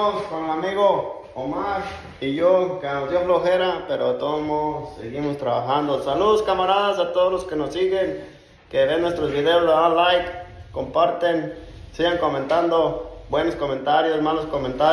con el amigo Omar y yo, que nos dio flojera, pero todos seguimos trabajando. Saludos camaradas a todos los que nos siguen, que ven nuestros videos, le dan like, comparten, sigan comentando, buenos comentarios, malos comentarios.